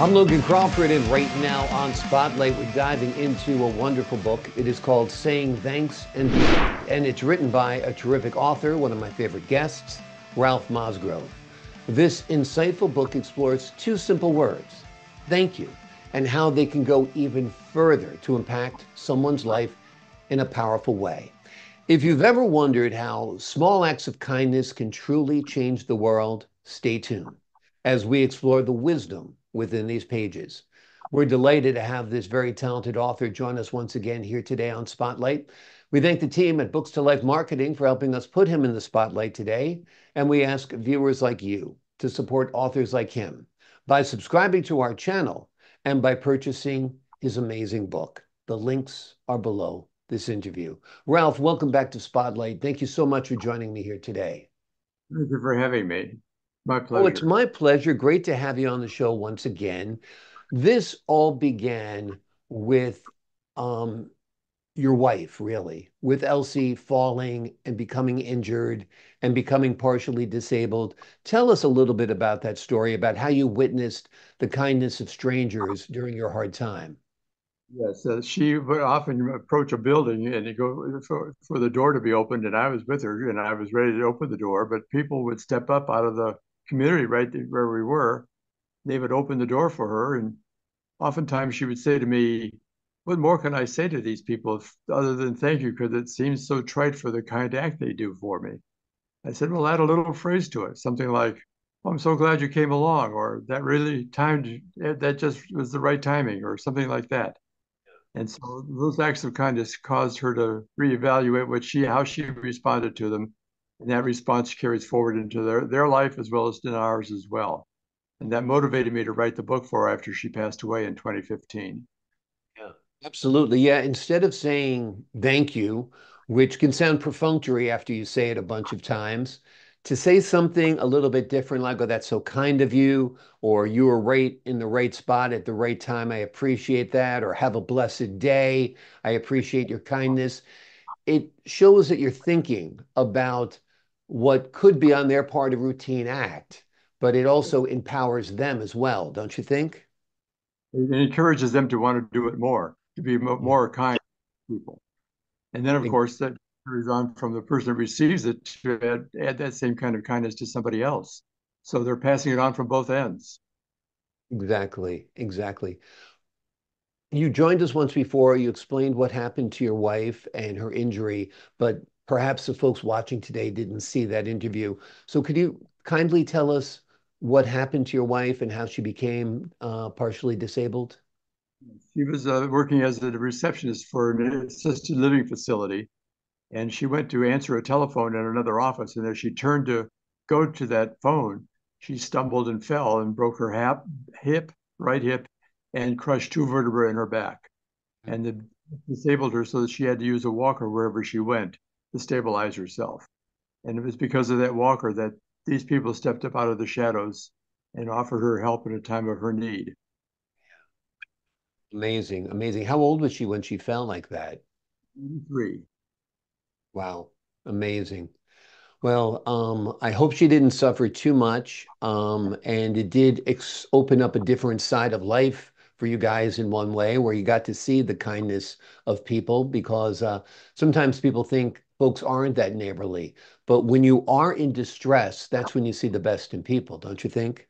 I'm Logan Crawford, and right now on Spotlight, we're diving into a wonderful book. It is called Saying Thanks and and it's written by a terrific author, one of my favorite guests, Ralph Mosgrove. This insightful book explores two simple words thank you, and how they can go even further to impact someone's life in a powerful way. If you've ever wondered how small acts of kindness can truly change the world, stay tuned as we explore the wisdom within these pages. We're delighted to have this very talented author join us once again here today on Spotlight. We thank the team at Books to Life Marketing for helping us put him in the spotlight today, and we ask viewers like you to support authors like him by subscribing to our channel and by purchasing his amazing book. The links are below this interview. Ralph, welcome back to Spotlight. Thank you so much for joining me here today. Thank you for having me. My pleasure. Oh, it's my pleasure. Great to have you on the show once again. This all began with um, your wife, really, with Elsie falling and becoming injured and becoming partially disabled. Tell us a little bit about that story, about how you witnessed the kindness of strangers during your hard time. Yes, uh, she would often approach a building and go for, for the door to be opened, and I was with her and I was ready to open the door, but people would step up out of the community right where we were. They would open the door for her, and oftentimes she would say to me, "What more can I say to these people other than thank you? Because it seems so trite for the kind act they do for me." I said, "Well, add a little phrase to it, something like." Oh, I'm so glad you came along, or that really timed eh, that just was the right timing, or something like that. And so those acts of kindness caused her to reevaluate what she how she responded to them and that response carries forward into their, their life as well as in ours as well. And that motivated me to write the book for her after she passed away in 2015. Yeah, absolutely. Yeah. Instead of saying thank you, which can sound perfunctory after you say it a bunch of times, to say something a little bit different, like, oh, that's so kind of you, or you were right in the right spot at the right time. I appreciate that, or have a blessed day. I appreciate your kindness. It shows that you're thinking about what could be on their part a routine act, but it also empowers them as well, don't you think? It encourages them to want to do it more, to be more kind to people. And then, of course, that carries on from the person that receives it to add, add that same kind of kindness to somebody else. So they're passing it on from both ends. Exactly, exactly. You joined us once before. You explained what happened to your wife and her injury, but perhaps the folks watching today didn't see that interview. So could you kindly tell us what happened to your wife and how she became uh, partially disabled? She was uh, working as a receptionist for an assisted living facility, and she went to answer a telephone in another office. And as she turned to go to that phone, she stumbled and fell and broke her hap, hip, right hip, and crushed two vertebrae in her back. And it disabled her so that she had to use a walker wherever she went to stabilize herself. And it was because of that walker that these people stepped up out of the shadows and offered her help in a time of her need. Amazing, amazing. How old was she when she fell like that? Three. Wow, amazing. Well, um, I hope she didn't suffer too much, um, and it did ex- open up a different side of life for you guys in one way, where you got to see the kindness of people. Because uh, sometimes people think folks aren't that neighborly. But when you are in distress, that's when you see the best in people, don't you think?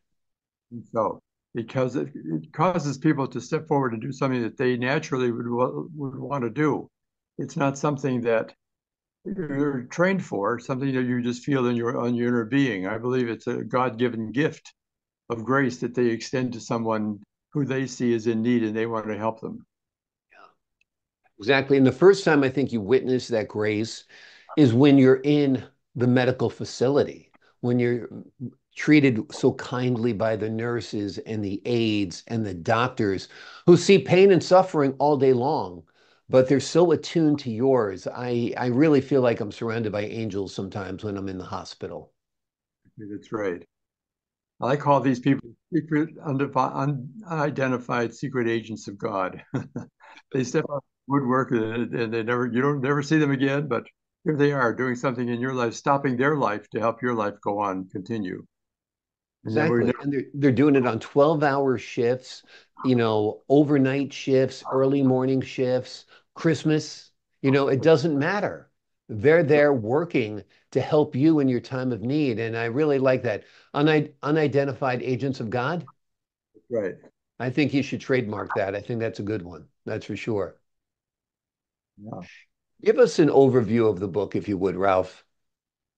So, because it, it causes people to step forward and do something that they naturally would, would want to do. It's not something that you're trained for, something that you just feel in your on your inner being. I believe it's a God-given gift of grace that they extend to someone who they see is in need and they want to help them. Exactly. And the first time I think you witness that grace is when you're in the medical facility, when you're treated so kindly by the nurses and the aides and the doctors who see pain and suffering all day long, but they're so attuned to yours. I, I really feel like I'm surrounded by angels sometimes when I'm in the hospital. That's right. I call these people secret, unidentified secret agents of God. they step out woodwork and, and they never you don't never see them again but here they are doing something in your life stopping their life to help your life go on continue Exactly. And they're they're doing it on 12-hour shifts, you know, overnight shifts, early morning shifts, Christmas, you know, it doesn't matter. They're there working to help you in your time of need. And I really like that. Unid unidentified agents of God. Right. I think you should trademark that. I think that's a good one. That's for sure. Yeah. Give us an overview of the book, if you would, Ralph.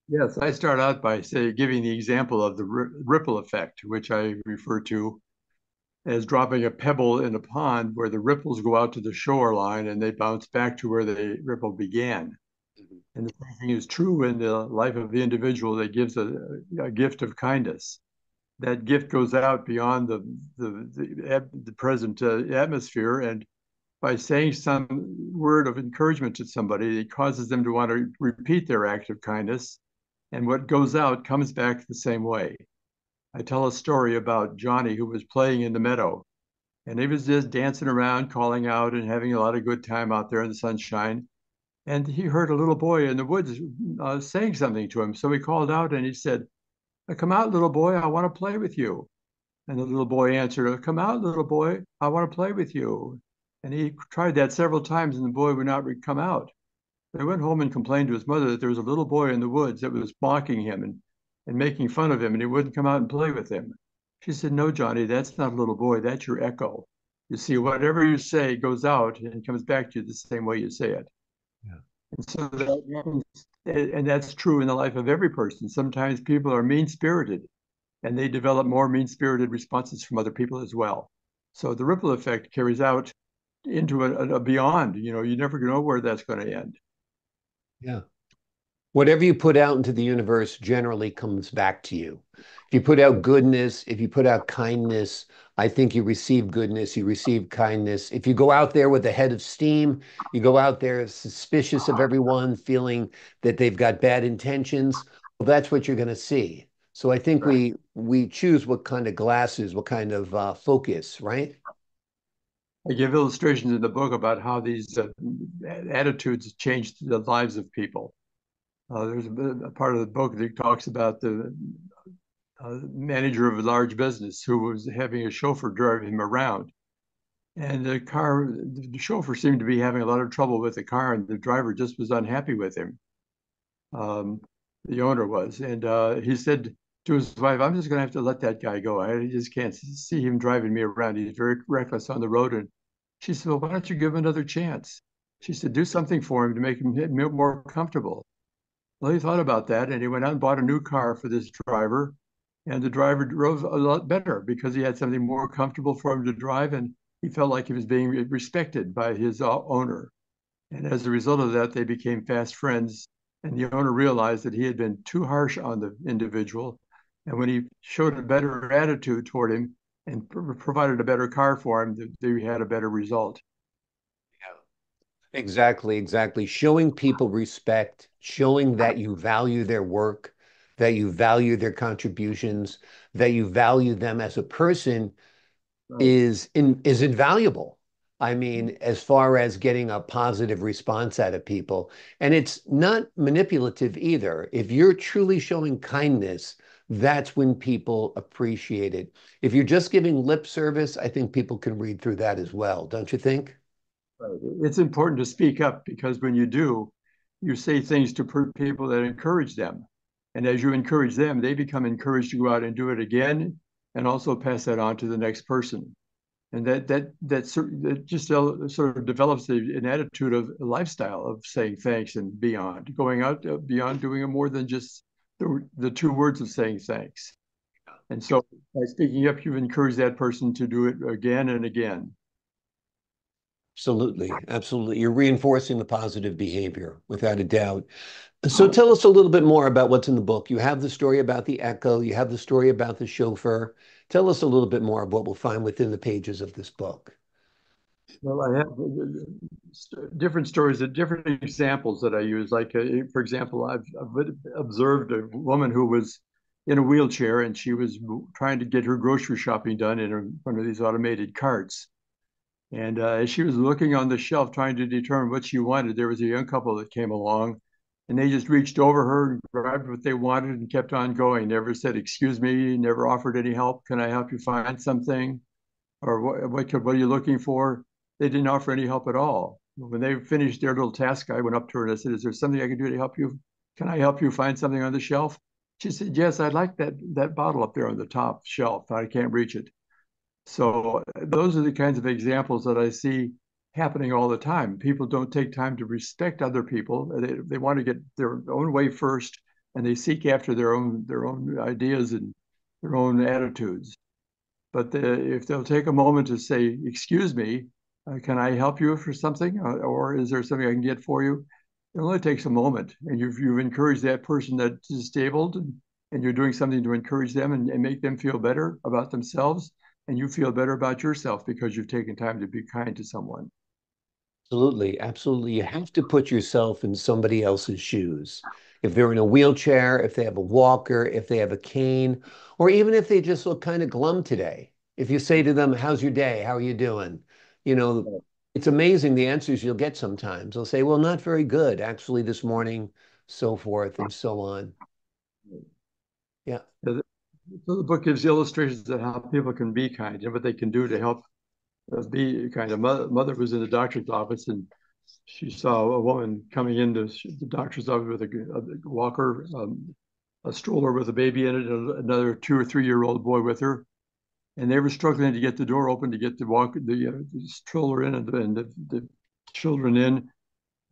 Yes, I start out by say giving the example of the ripple effect, which I refer to as dropping a pebble in a pond where the ripples go out to the shoreline and they bounce back to where the ripple began. Mm-hmm. And the same thing is true in the life of the individual that gives a, a gift of kindness. That gift goes out beyond the the, the, the present uh, atmosphere, and by saying some word of encouragement to somebody, it causes them to want to repeat their act of kindness and what goes out comes back the same way. I tell a story about Johnny who was playing in the meadow, and he was just dancing around, calling out, and having a lot of good time out there in the sunshine. And he heard a little boy in the woods uh, saying something to him. So he called out and he said, Come out, little boy, I want to play with you. And the little boy answered, Come out, little boy, I want to play with you. And he tried that several times, and the boy would not come out. He went home and complained to his mother that there was a little boy in the woods that was mocking him and, and making fun of him, and he wouldn't come out and play with him. She said, No, Johnny, that's not a little boy. That's your echo. You see, whatever you say goes out and comes back to you the same way you say it. Yeah. And so that and that's true in the life of every person. Sometimes people are mean spirited and they develop more mean spirited responses from other people as well. So the ripple effect carries out into a, a beyond. You know, you never know where that's going to end. Yeah. Whatever you put out into the universe generally comes back to you. If you put out goodness, if you put out kindness, I think you receive goodness, you receive kindness. If you go out there with a head of steam, you go out there suspicious of everyone, feeling that they've got bad intentions, well, that's what you're going to see. So I think right. we we choose what kind of glasses, what kind of uh, focus, right? I give illustrations in the book about how these uh, attitudes change the lives of people. Uh, there's a, a, part of the book that talks about the uh, manager of a large business who was having a chauffeur drive him around. And the car, the chauffeur seemed to be having a lot of trouble with the car, and the driver just was unhappy with him. Um, the owner was. And uh, he said to his wife, I'm just going to have to let that guy go. I just can't see him driving me around. He's very reckless on the road and she said, Well, why don't you give him another chance? She said, Do something for him to make him more comfortable. Well, he thought about that and he went out and bought a new car for this driver. And the driver drove a lot better because he had something more comfortable for him to drive and he felt like he was being respected by his uh, owner. And as a result of that, they became fast friends. And the owner realized that he had been too harsh on the individual. And when he showed a better attitude toward him, and provided a better car for him, they had a better result. Yeah, exactly, exactly. Showing people respect, showing that you value their work, that you value their contributions, that you value them as a person right. is in, is invaluable. I mean, as far as getting a positive response out of people. And it's not manipulative either. If you're truly showing kindness, that's when people appreciate it. If you're just giving lip service, I think people can read through that as well, don't you think? It's important to speak up because when you do, you say things to people that encourage them. And as you encourage them, they become encouraged to go out and do it again and also pass that on to the next person. And that that that, that just sort of develops an attitude of lifestyle of saying thanks and beyond, going out beyond doing more than just the, the two words of saying thanks. And so by speaking up, you've encouraged that person to do it again and again. Absolutely. Absolutely. You're reinforcing the positive behavior without a doubt. So tell us a little bit more about what's in the book. You have the story about the echo, you have the story about the chauffeur. Tell us a little bit more of what we'll find within the pages of this book. Well, I have different stories, different examples that I use. Like, uh, for example, I've, I've, observed a woman who was in a wheelchair and she was trying to get her grocery shopping done in a, one of these automated carts. And uh, as she was looking on the shelf trying to determine what she wanted, there was a young couple that came along and they just reached over her and grabbed what they wanted and kept on going. Never said, "Excuse me," never offered any help. Can I help you find something? Or what, what, what are you looking for? They didn't offer any help at all. When they finished their little task, I went up to her and I said, Is there something I can do to help you? Can I help you find something on the shelf? She said, Yes, I'd like that, that bottle up there on the top shelf. I can't reach it. So those are the kinds of examples that I see happening all the time. People don't take time to respect other people. They, they want to get their own way first and they seek after their own their own ideas and their own attitudes. But the, if they'll take a moment to say, "Excuse me, uh, can I help you for something, uh, or is there something I can get for you?" It only takes a moment, and you've you've encouraged that person that's disabled, and, and you're doing something to encourage them and, and make them feel better about themselves, and you feel better about yourself because you've taken time to be kind to someone. Absolutely, absolutely. You have to put yourself in somebody else's shoes. If they're in a wheelchair, if they have a walker, if they have a cane, or even if they just look kind of glum today. If you say to them, How's your day? How are you doing? You know, it's amazing the answers you'll get sometimes. They'll say, Well, not very good, actually, this morning, so forth and so on. Yeah. So the book gives illustrations of how people can be kind and what they can do to help be kind of mother, mother was in the doctor's office and she saw a woman coming into the doctor's office with a, a walker, um, a stroller with a baby in it, and another two or three year old boy with her, and they were struggling to get the door open to get the walk the, uh, the stroller in and, the, and the, the, children in.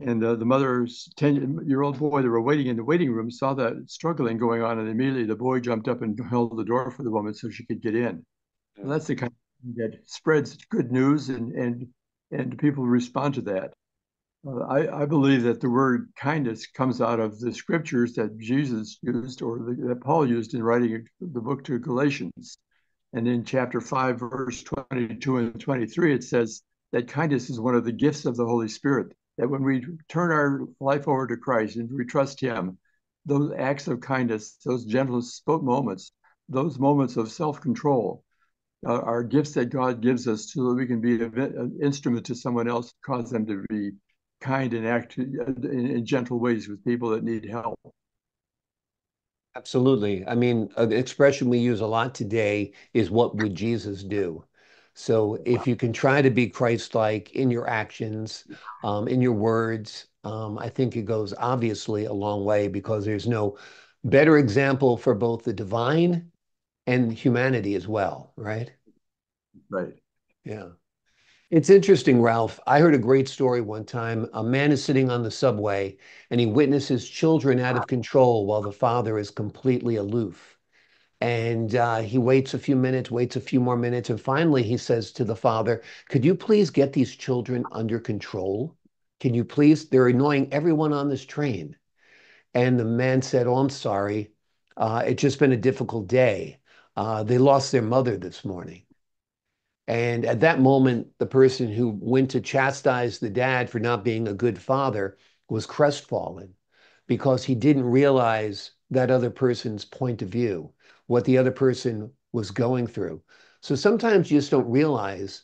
And uh, the mother's 10 year old boy that were waiting in the waiting room saw that struggling going on, and immediately the boy jumped up and held the door for the woman so she could get in. And that's the kind that spreads good news and and and people respond to that. Uh, I, I, believe that the word kindness comes out of the scriptures that Jesus used or the, that Paul used in writing the book to Galatians. And in chapter 5, verse 22 and 23, it says that kindness is one of the gifts of the Holy Spirit. That when we turn our life over to Christ and we trust Him, those acts of kindness, those gentle moments, those moments of self control, uh, are gifts that God gives us so that we can be an instrument to someone else, cause them to be kind and act in, in gentle ways with people that need help. Absolutely. I mean, an expression we use a lot today is what would Jesus do? So if you can try to be Christ-like in your actions, um, in your words, um, I think it goes obviously a long way because there's no better example for both the divine and humanity as well, right? Right. Yeah. It's interesting, Ralph. I heard a great story one time. A man is sitting on the subway and he witnesses children out of control while the father is completely aloof. And uh, he waits a few minutes, waits a few more minutes, and finally he says to the father, Could you please get these children under control? Can you please? They're annoying everyone on this train. And the man said, Oh, I'm sorry. Uh, it's just been a difficult day. Uh, they lost their mother this morning. And at that moment, the person who went to chastise the dad for not being a good father was crestfallen because he didn't realize that other person's point of view, what the other person was going through. So sometimes you just don't realize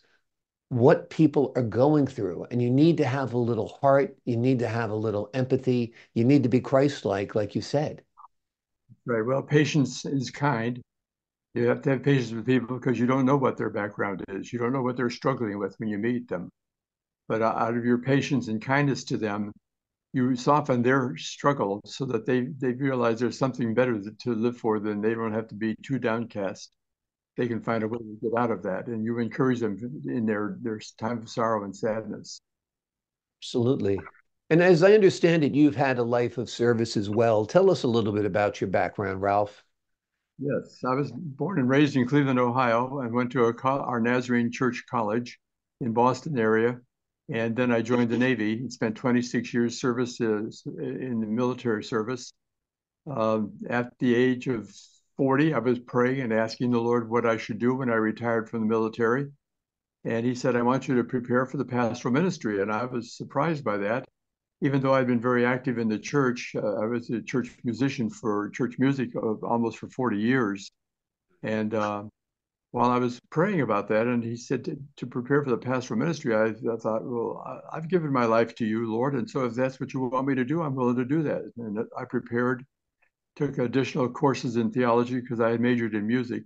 what people are going through. And you need to have a little heart. You need to have a little empathy. You need to be Christ like, like you said. Right. Well, patience is kind. You have to have patience with people because you don't know what their background is. You don't know what they're struggling with when you meet them. But uh, out of your patience and kindness to them, you soften their struggle so that they, they realize there's something better to live for than they don't have to be too downcast. They can find a way to get out of that. And you encourage them in their, their time of sorrow and sadness. Absolutely. And as I understand it, you've had a life of service as well. Tell us a little bit about your background, Ralph. Yes, I was born and raised in Cleveland, Ohio, and went to a, our Nazarene Church College in Boston area, and then I joined the Navy and spent 26 years service uh, in the military service. Uh, at the age of 40, I was praying and asking the Lord what I should do when I retired from the military, and He said, "I want you to prepare for the pastoral ministry," and I was surprised by that even though I'd been very active in the church, uh, I was a church musician for church music of almost for 40 years. And uh, while I was praying about that, and he said to, to prepare for the pastoral ministry, I, I thought, well, I, have given my life to you, Lord, and so if that's what you want me to do, I'm willing to do that. And I prepared, took additional courses in theology because I had majored in music.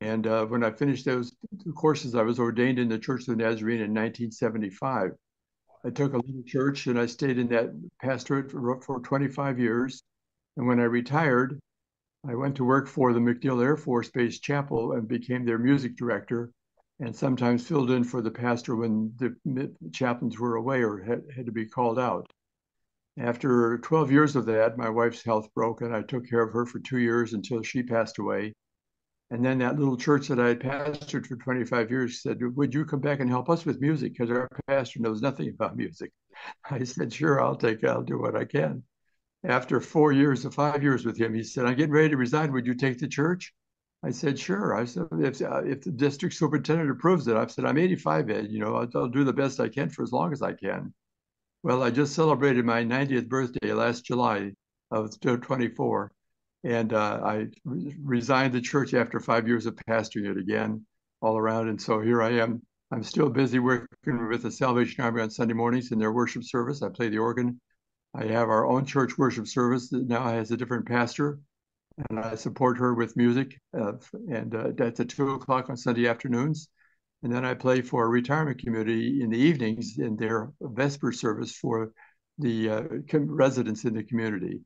And uh, when I finished those courses, I was ordained in the Church of the Nazarene in 1975. I took a little church and I stayed in that pastorate for, for 25 years. And when I retired, I went to work for the MacDill Air Force Base Chapel and became their music director, and sometimes filled in for the pastor when the chaplains were away or had, had to be called out. After 12 years of that, my wife's health broke, and I took care of her for two years until she passed away. And then that little church that I had pastored for 25 years said, Would you come back and help us with music? Because our pastor knows nothing about music. I said, Sure, I'll take it. I'll do what I can after four years or five years with him, he said, I'm getting ready to resign. Would you take the church? I said, sure. I said, if, if the district superintendent approves it, I said, I'm 85, Ed. You know, I'll, I'll, do the best I can for as long as I can. Well, I just celebrated my 90th birthday last July of 24. And uh, I re- resigned the church after five years of pastoring it again all around. And so here I am. I'm still busy working with the Salvation Army on Sunday mornings in their worship service. I play the organ I have our own church worship service that now has a different pastor, and I support her with music. Uh, and uh, that's at two o'clock on Sunday afternoons. And then I play for a retirement community in the evenings in their Vesper service for the uh, residents in the community.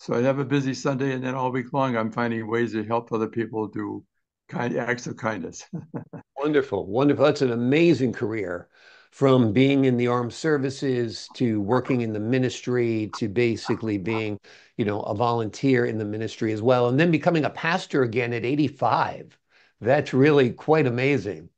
So I have a busy Sunday, and then all week long I'm finding ways to help other people do kind acts of kindness. wonderful, wonderful. That's an amazing career from being in the armed services to working in the ministry to basically being, you know, a volunteer in the ministry as well, and then becoming a pastor again at 85. That's really quite amazing.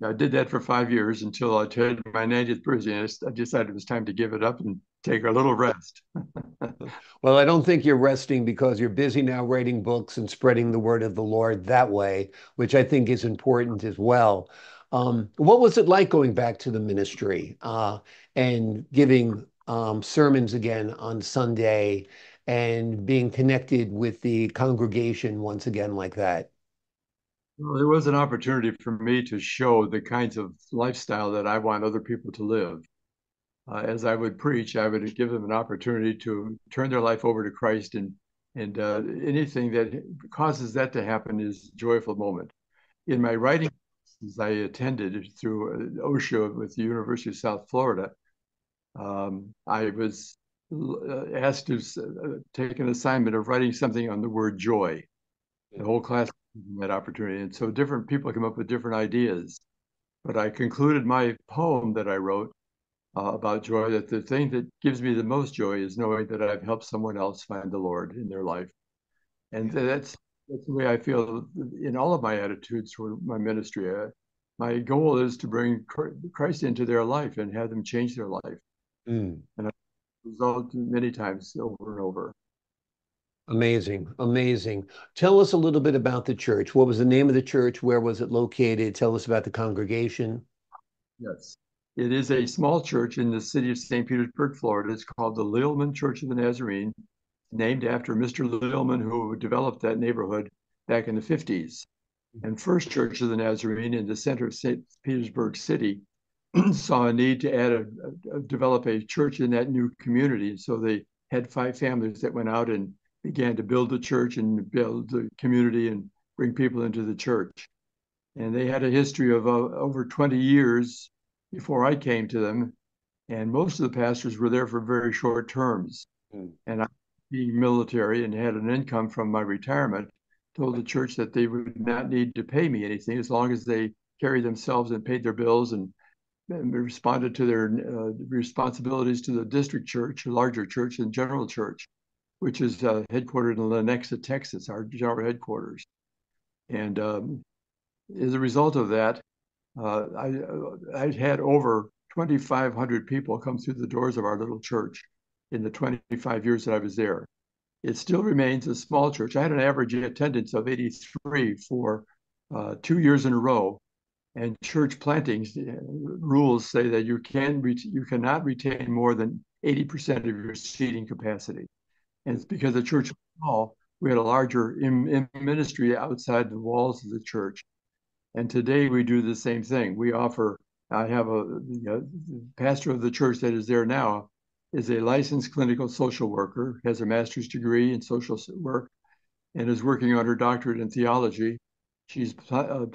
I did that for five years until I turned my 90th birthday. And I decided it was time to give it up and take a little rest. well, I don't think you're resting because you're busy now writing books and spreading the word of the Lord that way, which I think is important as well. Um, what was it like going back to the ministry uh, and giving um, sermons again on Sunday and being connected with the congregation once again like that? Well, it was an opportunity for me to show the kinds of lifestyle that I want other people to live. Uh, as I would preach, I would give them an opportunity to turn their life over to Christ, and and uh, anything that causes that to happen is a joyful moment. In my writing I attended through uh, Osher with the University of South Florida, um, I was uh, asked to uh, take an assignment of writing something on the word joy. The whole class had that opportunity, and so different people come up with different ideas. But I concluded my poem that I wrote uh, about joy that the thing that gives me the most joy is knowing that I've helped someone else find the Lord in their life, and that's that's the way I feel in all of my attitudes toward my ministry. Uh, my goal is to bring Christ into their life and have them change their life. Mm. And I result many times over and over. Amazing, amazing. Tell us a little bit about the church. What was the name of the church? Where was it located? Tell us about the congregation. Yes, it is a small church in the city of St. Petersburg, Florida. It's called the Lealman Church of the Nazarene named after Mr. Lealman, who developed that neighborhood back in the 50s. And First Church of the Nazarene in the center of St. Petersburg City saw a need to add a, a, develop a church in that new community. So they had five families that went out and began to build the church and build the community and bring people into the church. And they had a history of uh, over 20 years before I came to them. And most of the pastors were there for very short terms. Mm. And I being military and had an income from my retirement, told the church that they would not need to pay me anything as long as they carried themselves and paid their bills and, and responded to their uh, responsibilities to the district church, larger church, and general church, which is uh, headquartered in Lenexa, Texas, our general headquarters. And um, as a result of that, uh, I, I had over 2,500 people come through the doors of our little church in the 25 years that I was there. It still remains a small church. I had an average attendance of 83 for uh, two years in a row. And church plantings uh, rules say that you can you cannot retain more than 80% of your seating capacity. And it's because the church is small, we had a larger in, in ministry outside the walls of the church. And today we do the same thing. We offer, I have a, the pastor of the church that is there now is a licensed clinical social worker, has a master's degree in social work, and is working on her doctorate in theology. She's uh, uh,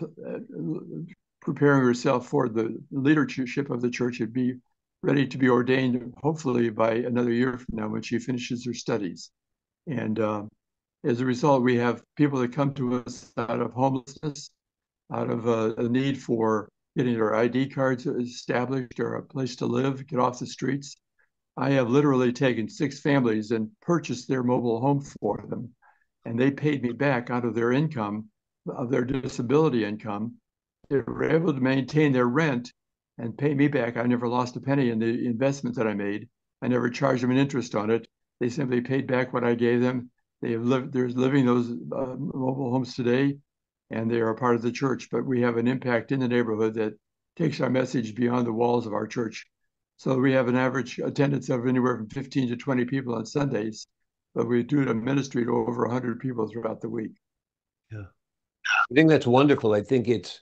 preparing herself for the leadership of the church and be ready to be ordained, hopefully by another year from now when she finishes her studies. And uh, as a result, we have people that come to us out of homelessness, out of a, a need for getting their ID cards established or a place to live, get off the streets. I have literally taken six families and purchased their mobile home for them, and they paid me back out of their income, of their disability income. They were able to maintain their rent and pay me back. I never lost a penny in the investment that I made. I never charged them an interest on it. They simply paid back what I gave them. They have lived. they're living those uh, mobile homes today, and they are a part of the church. But we have an impact in the neighborhood that takes our message beyond the walls of our church so we have an average attendance of anywhere from 15 to 20 people on Sundays, but we do a ministry to over 100 people throughout the week. Yeah. I think that's wonderful. I think it's,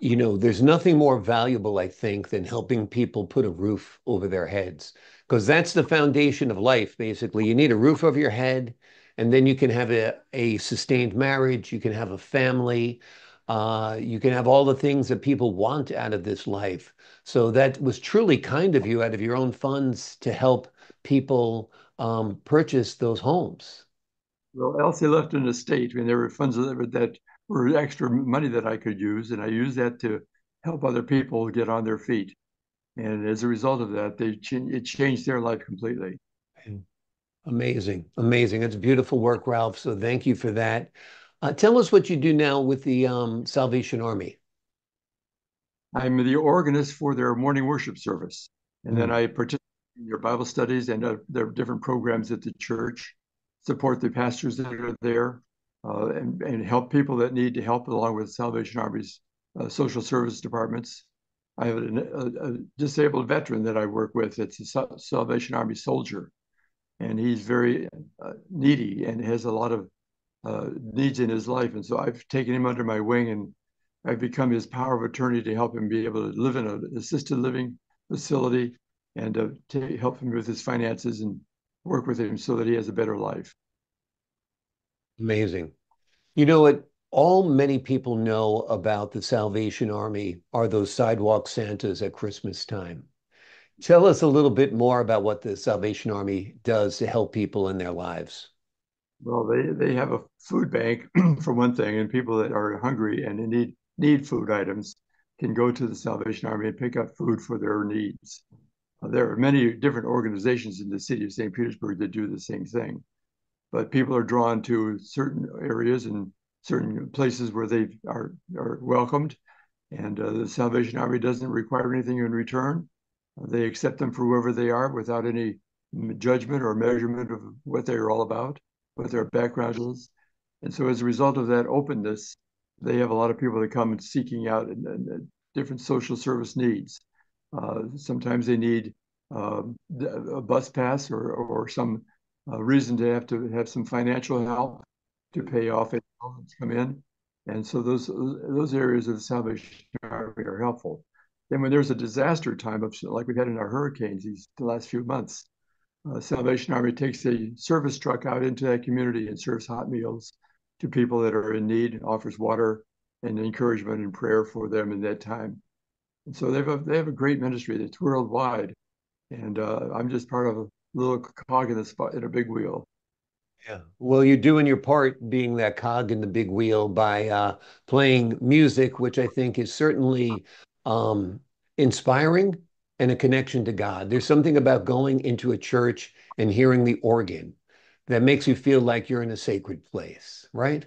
you know, there's nothing more valuable, I think, than helping people put a roof over their heads, because that's the foundation of life, basically. You need a roof over your head, and then you can have a, a sustained marriage, you can have a family, uh, you can have all the things that people want out of this life. So that was truly kind of you out of your own funds to help people um, purchase those homes. Well, Elsie left an estate. I mean, there were funds that were extra money that I could use, and I used that to help other people get on their feet. And as a result of that, they it changed their life completely. Amazing, amazing. It's beautiful work, Ralph. So thank you for that. Uh, tell us what you do now with the um, Salvation Army. I'm the organist for their morning worship service, and mm. then I participate in their Bible studies and uh, their different programs at the church, support the pastors that are there, uh, and, and help people that need to help along with Salvation Army's uh, social service departments. I have a, a, a, disabled veteran that I work with. It's a Salvation Army soldier, and he's very uh, needy and has a lot of uh, needs in his life. And so I've taken him under my wing and I've become his power of attorney to help him be able to live in an assisted living facility and uh, to help him with his finances and work with him so that he has a better life. Amazing. You know what? All many people know about the Salvation Army are those sidewalk Santas at Christmas time. Tell us a little bit more about what the Salvation Army does to help people in their lives. Well, they, they have a food bank for one thing, and people that are hungry and need need food items can go to the Salvation Army and pick up food for their needs. Uh, there are many different organizations in the city of St. Petersburg that do the same thing, but people are drawn to certain areas and certain places where they are are welcomed, and uh, the Salvation Army doesn't require anything in return. Uh, they accept them for whoever they are without any judgment or measurement of what they are all about what their background is. And so as a result of that openness, they have a lot of people that come and seeking out and, and different social service needs. Uh, sometimes they need uh, a bus pass or, or some uh, reason to have to have some financial help to pay off loans come in. And so those those areas of the Salvation Army are helpful. Then when there's a disaster time of like we've had in our hurricanes these the last few months, uh, Salvation Army takes a service truck out into that community and serves hot meals to people that are in need, offers water and encouragement and prayer for them in that time. And so they have a, they have a great ministry that's worldwide, and uh, I'm just part of a little cog in the spot in a big wheel. Yeah. Well, you're doing your part being that cog in the big wheel by uh, playing music, which I think is certainly um, inspiring and a connection to God. There's something about going into a church and hearing the organ that makes you feel like you're in a sacred place, right?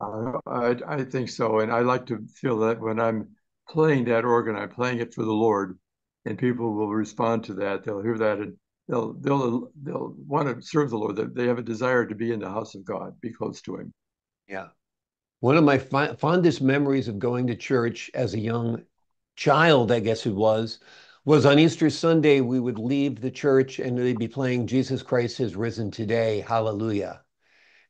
I, I think so. And I like to feel that when I'm playing that organ, I'm playing it for the Lord, and people will respond to that. They'll hear that and they'll they'll they'll want to serve the Lord. They have a desire to be in the house of God, be close to Him. Yeah. One of my fi- fondest memories of going to church as a young child, I guess it was, was on Easter Sunday, we would leave the church and they'd be playing Jesus Christ has risen today, hallelujah.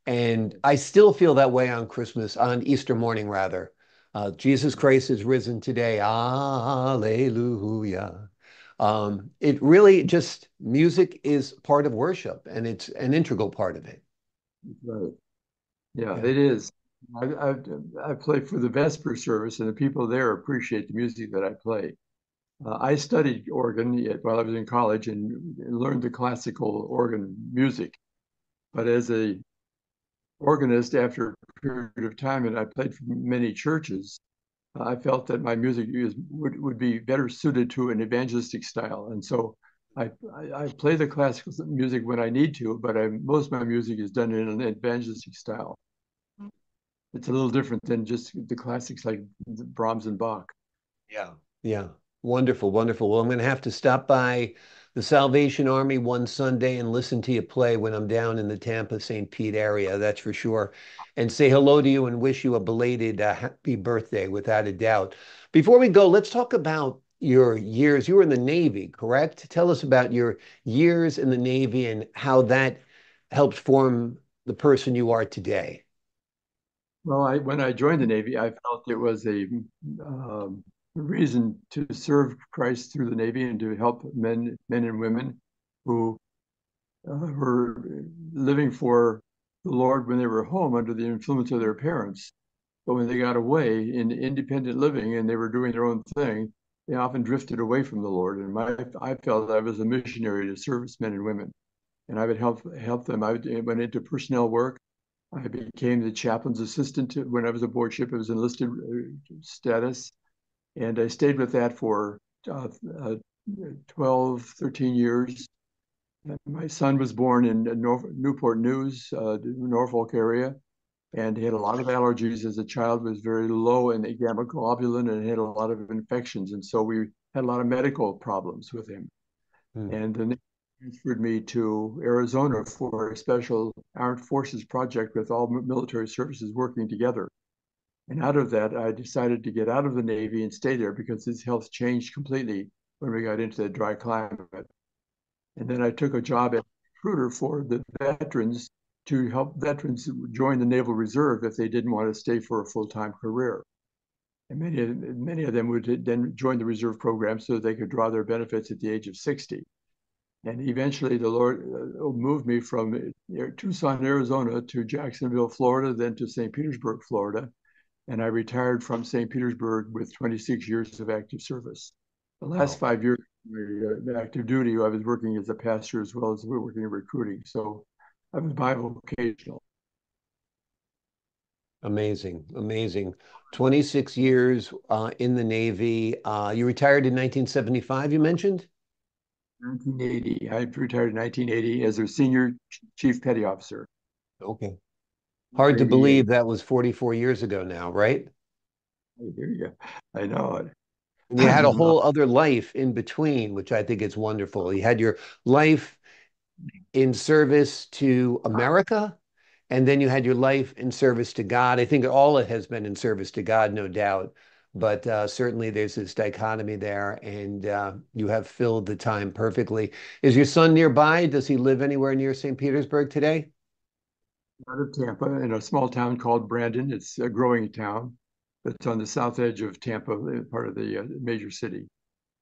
And I still feel that way on Christmas, on Easter morning, rather. Uh, Jesus Christ is risen today. Hallelujah. Um, it really just music is part of worship and it's an integral part of it. Right. Yeah, Yeah. it is. I, I I play for the Vesper service, and the people there appreciate the music that I play. Uh, I studied organ while I was in college and learned the classical organ music. But as a organist, after a period of time, and I played for many churches, I felt that my music is, would, would be better suited to an evangelistic style. And so I, I, I play the classical music when I need to, but I, most of my music is done in an evangelistic style. It's a little different than just the classics like Brahms and Bach. Yeah. Yeah. Wonderful, wonderful. Well, I'm going to have to stop by the Salvation Army one Sunday and listen to you play when I'm down in the Tampa St. Pete area, that's for sure. And say hello to you and wish you a belated uh, happy birthday, without a doubt. Before we go, let's talk about your years. You were in the Navy, correct? Tell us about your years in the Navy and how that helped form the person you are today. Well, I, when I joined the Navy, I felt it was a um, reason to serve Christ through the Navy and to help men, men and women who uh, were living for the Lord when they were home under the influence of their parents. But when they got away in independent living and they were doing their own thing, they often drifted away from the Lord. And my, I felt I was a missionary to servicemen and women, and I would help help them. I went into personnel work. I became the chaplain's assistant to, when I was aboard ship. It was enlisted uh, status, and I stayed with that for uh, uh, 12, 13 years. And my son was born in Nor- Newport News, uh, Norfolk area, and he had a lot of allergies as a child, was very low in the gamma globulin and had a lot of infections. And so we had a lot of medical problems with him. Hmm. And then they transferred me to Arizona for a special armed forces project with all military services working together. And out of that, I decided to get out of the Navy and stay there because his health changed completely when we got into the dry climate. And then I took a job as recruiter for the veterans to help veterans join the Naval Reserve if they didn't want to stay for a full-time career. And many many of them would then join the reserve program so they could draw their benefits at the age of 60. And eventually the Lord uh, moved me from uh, Tucson, Arizona to Jacksonville, Florida, then to St. Petersburg, Florida and I retired from St. Petersburg with 26 years of active service. The last wow. five years of active duty, I was working as a pastor as well as working in recruiting. So I was bivocational. Amazing, amazing. 26 years uh, in the Navy. Uh, you retired in 1975, you mentioned? 1980. I retired in 1980 as a senior chief petty officer. Okay. Hard to believe that was 44 years ago now, right? I hear you. I know it. And you had a whole other life in between, which I think is wonderful. You had your life in service to America, and then you had your life in service to God. I think all it has been in service to God, no doubt. But uh, certainly there's this dichotomy there, and uh, you have filled the time perfectly. Is your son nearby? Does he live anywhere near St. Petersburg today? out of Tampa in a small town called Brandon. It's a growing town. It's on the south edge of Tampa, uh, part of the uh, major city.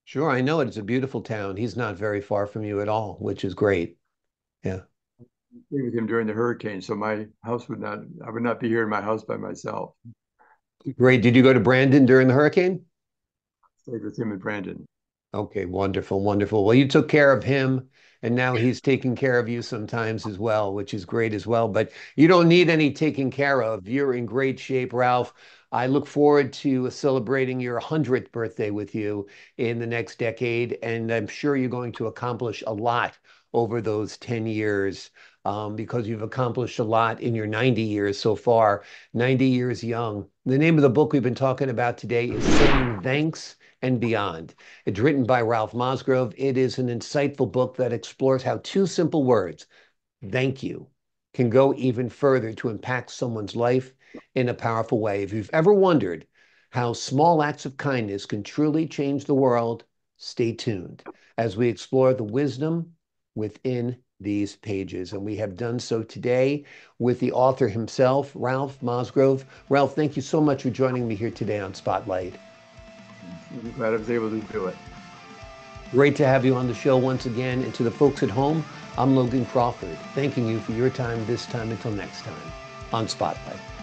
Sure, I know it. It's a beautiful town. He's not very far from you at all, which is great. Yeah. I stayed with him during the hurricane, so my house would not. I would not be here in my house by myself. Great. Did you go to Brandon during the hurricane? Stayed with him in Brandon. Okay, wonderful, wonderful. Well, you took care of him and now he's taking care of you sometimes as well, which is great as well. But you don't need any taking care of. You're in great shape, Ralph. I look forward to celebrating your 100th birthday with you in the next decade. And I'm sure you're going to accomplish a lot over those 10 years um, because you've accomplished a lot in your 90 years so far, 90 years young. The name of the book we've been talking about today is Saying Thanks and Beyond. It's written by Ralph Mosgrove. It is an insightful book that explores how two simple words, thank you, can go even further to impact someone's life in a powerful way. If you've ever wondered how small acts of kindness can truly change the world, stay tuned as we explore the wisdom within these pages. And we have done so today with the author himself, Ralph Mosgrove. Ralph, thank you so much for joining me here today on Spotlight. I'm glad I was able to do it. Great to have you on the show once again. And to the folks at home, I'm Logan Crawford, thanking you for your time this time until next time on Spotlight.